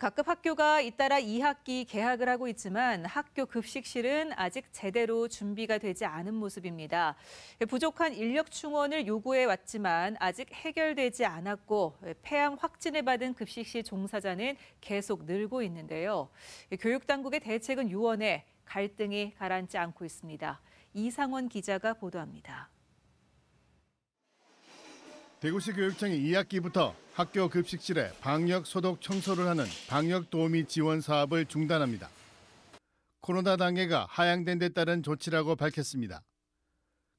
각급 학교가 잇따라 2학기 개학을 하고 있지만 학교 급식실은 아직 제대로 준비가 되지 않은 모습입니다. 부족한 인력 충원을 요구해 왔지만 아직 해결되지 않았고 폐암 확진을 받은 급식실 종사자는 계속 늘고 있는데요. 교육당국의 대책은 유언해 갈등이 가라앉지 않고 있습니다. 이상원 기자가 보도합니다. 대구시 교육청이 2학기부터 학교 급식실에 방역 소독 청소를 하는 방역 도우미 지원 사업을 중단합니다. 코로나 단계가 하향된 데 따른 조치라고 밝혔습니다.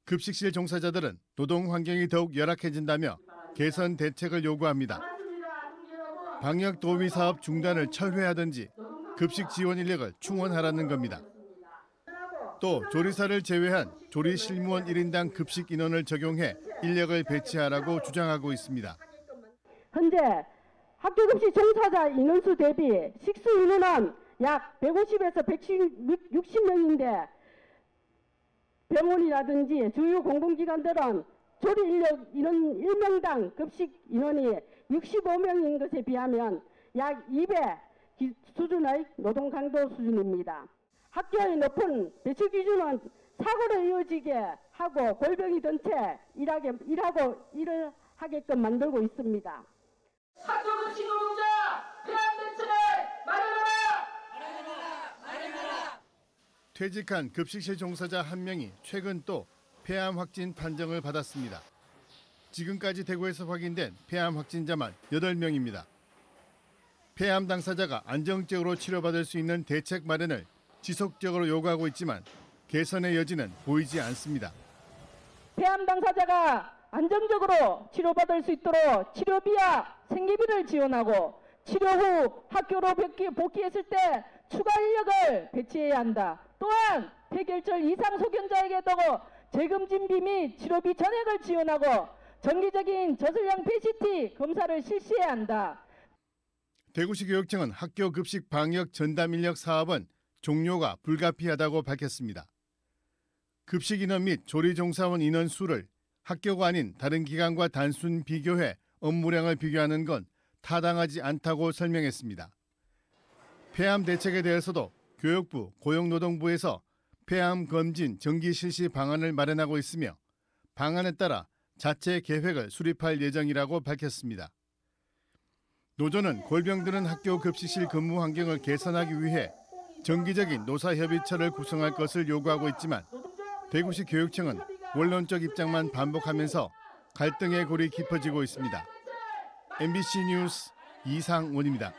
급식실 종사자들은 노동 환경이 더욱 열악해진다며 개선 대책을 요구합니다. 방역 도우미 사업 중단을 철회하든지 급식 지원 인력을 충원하라는 겁니다. 또 조리사를 제외한 조리 실무원 1인당 급식 인원을 적용해 인력을 배치하라고 주장하고 있습니다. 현재 학교 급식 종사자 인원수 대비 식수 인원은 약 150에서 160명인데 병원이라든지 주요 공공기관들은 조리 인력 인원 1명당 급식 인원이 65명인 것에 비하면 약 2배 수준의 노동 강도 수준입니다. 학교의 높은 배출 기준은 사고로 이어지게 하고 골병이 든채 일하게 일하고 일을 하게끔 만들고 있습니다. 학교급식 노동자 폐암 대책을 마련하라! 퇴직한 급식실 종사자 한 명이 최근 또 폐암 확진 판정을 받았습니다. 지금까지 대구에서 확인된 폐암 확진자만 8명입니다. 폐암 당사자가 안정적으로 치료받을 수 있는 대책 마련을 지속적으로 요구하고 있지만 개선의 여지는 보이지 않습니다. 폐암 당사자가 안정적으로 치료받을 수 있도록 치료비와 생계비를 지원하고 치료 후 학교로 복귀, 복귀했을 때 추가 인력을 배치해야 한다. 또한 폐결절 이상 소견자에게도 재검진비 및 치료비 전액을 지원하고 정기적인 저질량 PCT 검사를 실시해야 한다. 대구시 교육청은 학교 급식 방역 전담 인력 사업은 종료가 불가피하다고 밝혔습니다. 급식 인원 및 조리 종사원 인원 수를 학교가 아닌 다른 기관과 단순 비교해 업무량을 비교하는 건 타당하지 않다고 설명했습니다. 폐암 대책에 대해서도 교육부, 고용노동부에서 폐암 검진 정기 실시 방안을 마련하고 있으며 방안에 따라 자체 계획을 수립할 예정이라고 밝혔습니다. 노조는 골병 드는 학교 급식실 근무 환경을 개선하기 위해 정기적인 노사협의체를 구성할 것을 요구하고 있지만 대구시 교육청은 원론적 입장만 반복하면서 갈등의 골이 깊어지고 있습니다. MBC 뉴스 이상원입니다.